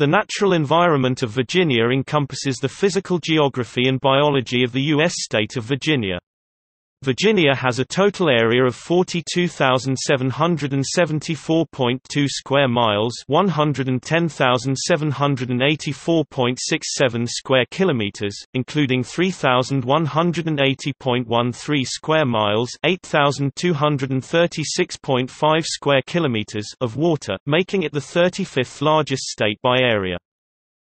The natural environment of Virginia encompasses the physical geography and biology of the U.S. state of Virginia. Virginia has a total area of 42,774.2 square miles, 110,784.67 square kilometers, including 3,180.13 square miles, 8,236.5 square kilometers of water, making it the 35th largest state by area.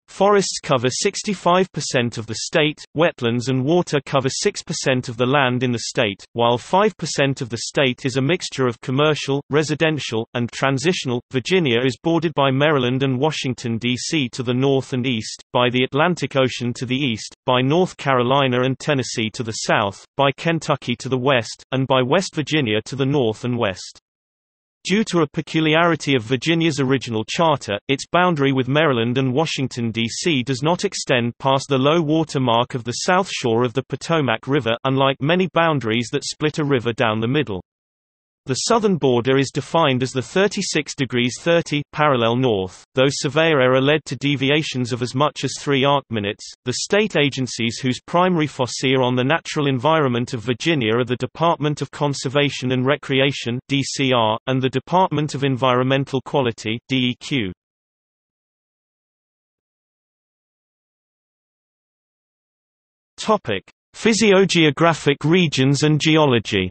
Forests cover 65% of the state, wetlands and water cover 6% of the land in the state, while 5% of the state is a mixture of commercial, residential, and transitional. Virginia is bordered by Maryland and Washington, D.C. to the north and east, by the Atlantic Ocean to the east, by North Carolina and Tennessee to the south, by Kentucky to the west, and by West Virginia to the north and west. Due to a peculiarity of Virginia's original charter, its boundary with Maryland and Washington, D.C. does not extend past the low water mark of the south shore of the Potomac River unlike many boundaries that split a river down the middle. The southern border is defined as the 36 degrees 30 parallel north, though severe error led to deviations of as much as 3 arcminutes. The state agencies whose primary foci are on the natural environment of Virginia are the Department of Conservation and Recreation (DCR) and the Department of Environmental Quality (DEQ). Topic: Physiogeographic regions and geology.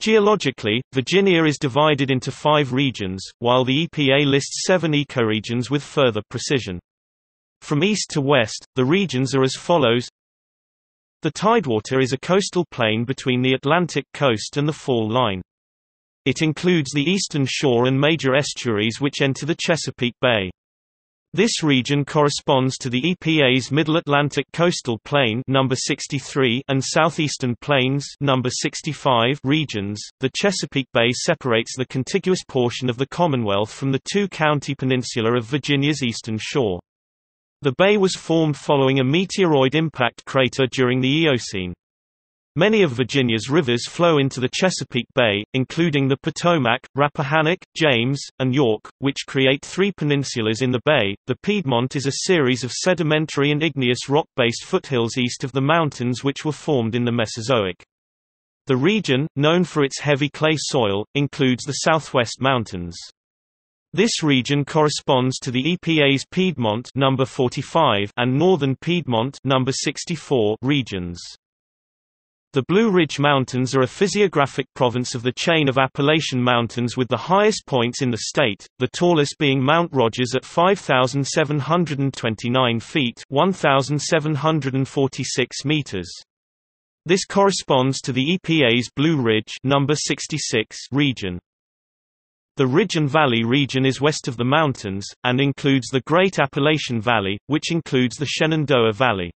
Geologically, Virginia is divided into five regions, while the EPA lists seven ecoregions with further precision. From east to west, the regions are as follows The Tidewater is a coastal plain between the Atlantic coast and the fall line. It includes the eastern shore and major estuaries which enter the Chesapeake Bay. This region corresponds to the EPA's Middle Atlantic Coastal Plain number 63 and Southeastern Plains number 65 regions. The Chesapeake Bay separates the contiguous portion of the Commonwealth from the two-county peninsula of Virginia's eastern shore. The bay was formed following a meteoroid impact crater during the Eocene. Many of Virginia's rivers flow into the Chesapeake Bay, including the Potomac, Rappahannock, James, and York, which create three peninsulas in the bay. The Piedmont is a series of sedimentary and igneous rock-based foothills east of the mountains which were formed in the Mesozoic. The region, known for its heavy clay soil, includes the Southwest Mountains. This region corresponds to the EPA's Piedmont number 45 and Northern Piedmont number 64 regions. The Blue Ridge Mountains are a physiographic province of the chain of Appalachian Mountains with the highest points in the state, the tallest being Mount Rogers at 5,729 feet 1,746 meters. This corresponds to the EPA's Blue Ridge number 66 region. The Ridge and Valley region is west of the mountains, and includes the Great Appalachian Valley, which includes the Shenandoah Valley.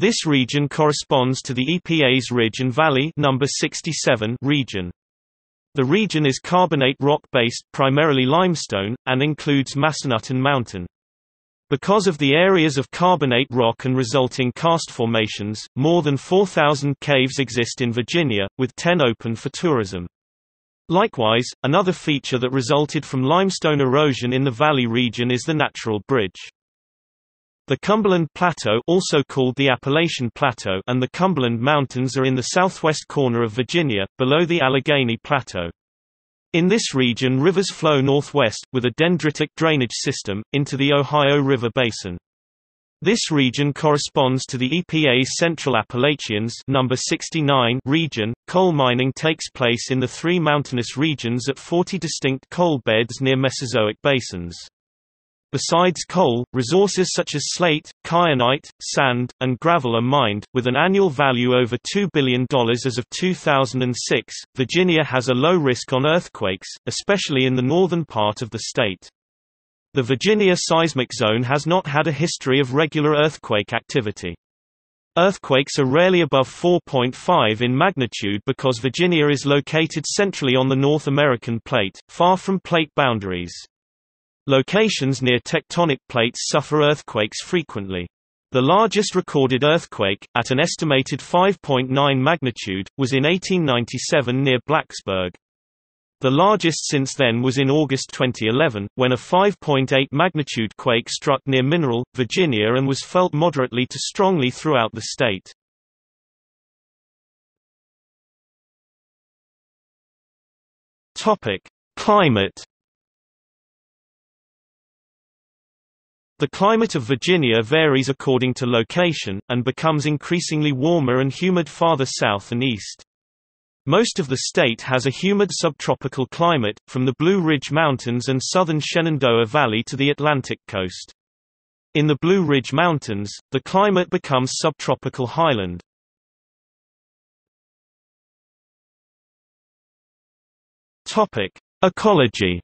This region corresponds to the EPA's Ridge and Valley number 67 region. The region is carbonate rock-based primarily limestone, and includes Massanutten Mountain. Because of the areas of carbonate rock and resulting karst formations, more than 4,000 caves exist in Virginia, with 10 open for tourism. Likewise, another feature that resulted from limestone erosion in the valley region is the natural bridge. The Cumberland Plateau also called the Appalachian Plateau and the Cumberland Mountains are in the southwest corner of Virginia, below the Allegheny Plateau. In this region rivers flow northwest, with a dendritic drainage system, into the Ohio River Basin. This region corresponds to the EPA's Central Appalachians number 69 region. Coal mining takes place in the three mountainous regions at 40 distinct coal beds near Mesozoic basins. Besides coal, resources such as slate, kyanite, sand, and gravel are mined, with an annual value over $2 billion as of 2006. Virginia has a low risk on earthquakes, especially in the northern part of the state. The Virginia seismic zone has not had a history of regular earthquake activity. Earthquakes are rarely above 4.5 in magnitude because Virginia is located centrally on the North American plate, far from plate boundaries. Locations near tectonic plates suffer earthquakes frequently. The largest recorded earthquake, at an estimated 5.9 magnitude, was in 1897 near Blacksburg. The largest since then was in August 2011, when a 5.8 magnitude quake struck near Mineral, Virginia and was felt moderately to strongly throughout the state. Climate The climate of Virginia varies according to location, and becomes increasingly warmer and humid farther south and east. Most of the state has a humid subtropical climate, from the Blue Ridge Mountains and southern Shenandoah Valley to the Atlantic coast. In the Blue Ridge Mountains, the climate becomes subtropical highland. Ecology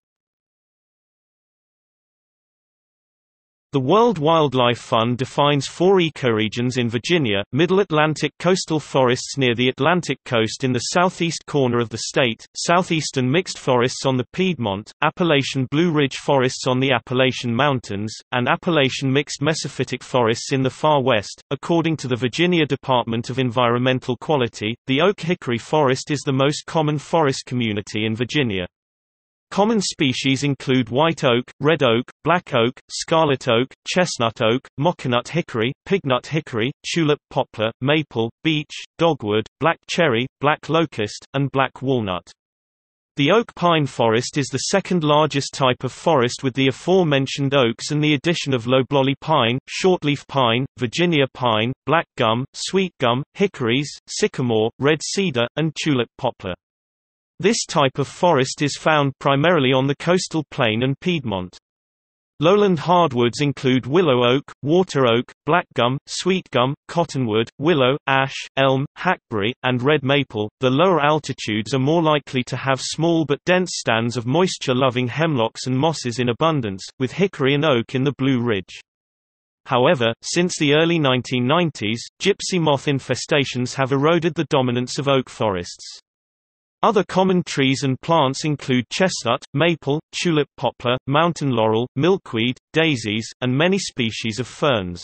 The World Wildlife Fund defines four ecoregions in Virginia, Middle Atlantic coastal forests near the Atlantic coast in the southeast corner of the state, southeastern mixed forests on the Piedmont, Appalachian Blue Ridge forests on the Appalachian Mountains, and Appalachian mixed mesophytic forests in the far west. According to the Virginia Department of Environmental Quality, the oak hickory forest is the most common forest community in Virginia. Common species include white oak, red oak, black oak, scarlet oak, chestnut oak, mockernut hickory, pignut hickory, tulip poplar, maple, beech, dogwood, black cherry, black locust, and black walnut. The oak pine forest is the second largest type of forest with the aforementioned oaks and the addition of loblolly pine, shortleaf pine, Virginia pine, black gum, sweet gum, hickories, sycamore, red cedar, and tulip poplar. This type of forest is found primarily on the coastal plain and Piedmont. Lowland hardwoods include willow oak, water oak, blackgum, sweetgum, cottonwood, willow, ash, elm, hackberry, and red maple. The lower altitudes are more likely to have small but dense stands of moisture-loving hemlocks and mosses in abundance, with hickory and oak in the Blue Ridge. However, since the early 1990s, gypsy moth infestations have eroded the dominance of oak forests. Other common trees and plants include chestnut, maple, tulip poplar, mountain laurel, milkweed, daisies, and many species of ferns.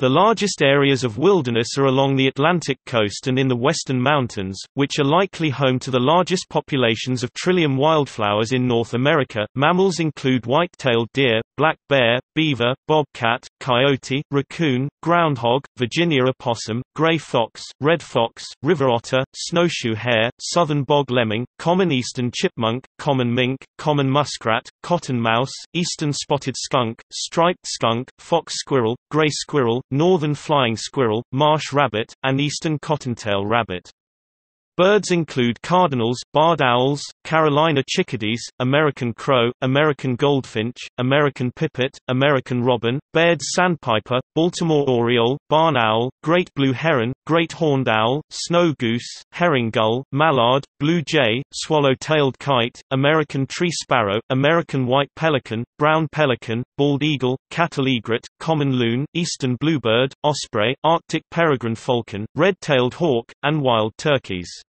The largest areas of wilderness are along the Atlantic coast and in the western mountains, which are likely home to the largest populations of trillium wildflowers in North America. Mammals include white-tailed deer, black bear, beaver, bobcat, coyote, raccoon, groundhog, Virginia opossum, gray fox, red fox, river otter, snowshoe hare, southern bog lemming, common eastern chipmunk, common mink, common muskrat, cotton mouse, eastern spotted skunk, striped skunk, fox squirrel, gray squirrel, northern flying squirrel, marsh rabbit, and eastern cottontail rabbit. Birds include cardinals, barred owls, Carolina chickadees, American crow, American goldfinch, American pipit, American robin, Baird's sandpiper, Baltimore oriole, barn owl, great blue heron, great horned owl, snow goose, herring gull, mallard, blue jay, swallow-tailed kite, American tree sparrow, American white pelican, brown pelican, bald eagle, cattle egret, common loon, eastern bluebird, osprey, Arctic peregrine falcon, red-tailed hawk, and wild turkeys.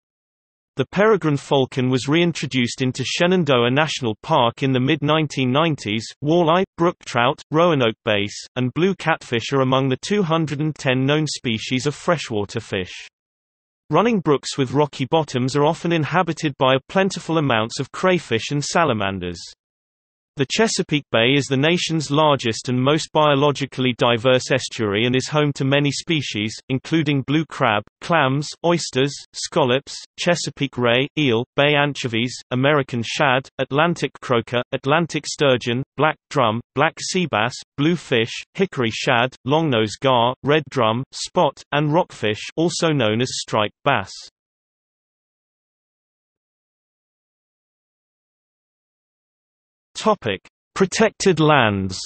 The peregrine falcon was reintroduced into Shenandoah National Park in the mid-1990s. Walleye, brook trout, roanoke bass, and blue catfish are among the 210 known species of freshwater fish. Running brooks with rocky bottoms are often inhabited by plentiful amounts of crayfish and salamanders. The Chesapeake Bay is the nation's largest and most biologically diverse estuary and is home to many species, including blue crab, clams, oysters, scallops, Chesapeake ray, eel, bay anchovies, American shad, Atlantic croaker, Atlantic sturgeon, black drum, black sea bass, blue fish, hickory shad, longnose gar, red drum, spot, and rockfish also known as striped bass. Topic: Protected lands.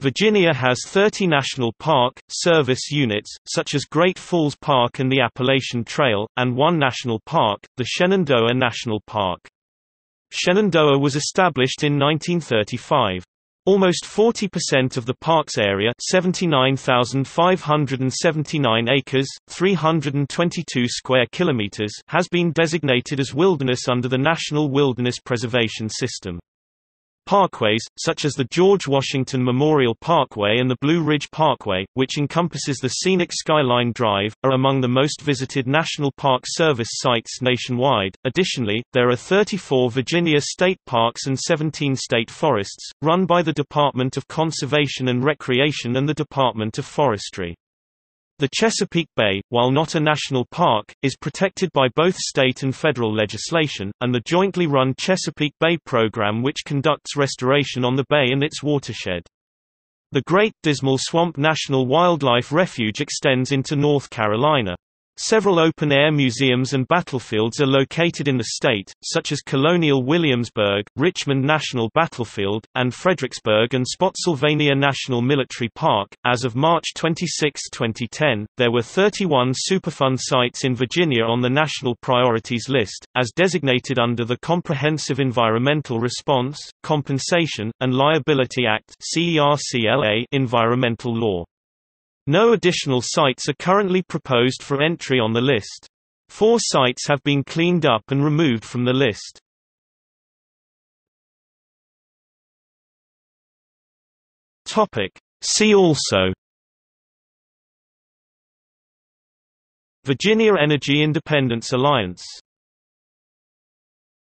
Virginia has 30 national park, service units, such as Great Falls Park and the Appalachian Trail, and one national park, the Shenandoah National Park. Shenandoah was established in 1935. Almost 40% of the park's area 79,579 acres, 322 square kilometers has been designated as wilderness under the National Wilderness Preservation System. Parkways, such as the George Washington Memorial Parkway and the Blue Ridge Parkway, which encompasses the scenic Skyline Drive, are among the most visited National Park Service sites nationwide. Additionally, there are 34 Virginia state parks and 17 state forests, run by the Department of Conservation and Recreation and the Department of Forestry. The Chesapeake Bay, while not a national park, is protected by both state and federal legislation, and the jointly run Chesapeake Bay Program which conducts restoration on the bay and its watershed. The Great Dismal Swamp National Wildlife Refuge extends into North Carolina. Several open-air museums and battlefields are located in the state, such as Colonial Williamsburg, Richmond National Battlefield, and Fredericksburg and Spotsylvania National Military Park. As of March 26, 2010, there were 31 Superfund sites in Virginia on the National Priorities List, as designated under the Comprehensive Environmental Response, Compensation, and Liability Act environmental law. No additional sites are currently proposed for entry on the list. Four sites have been cleaned up and removed from the list. See also Virginia Energy Independence Alliance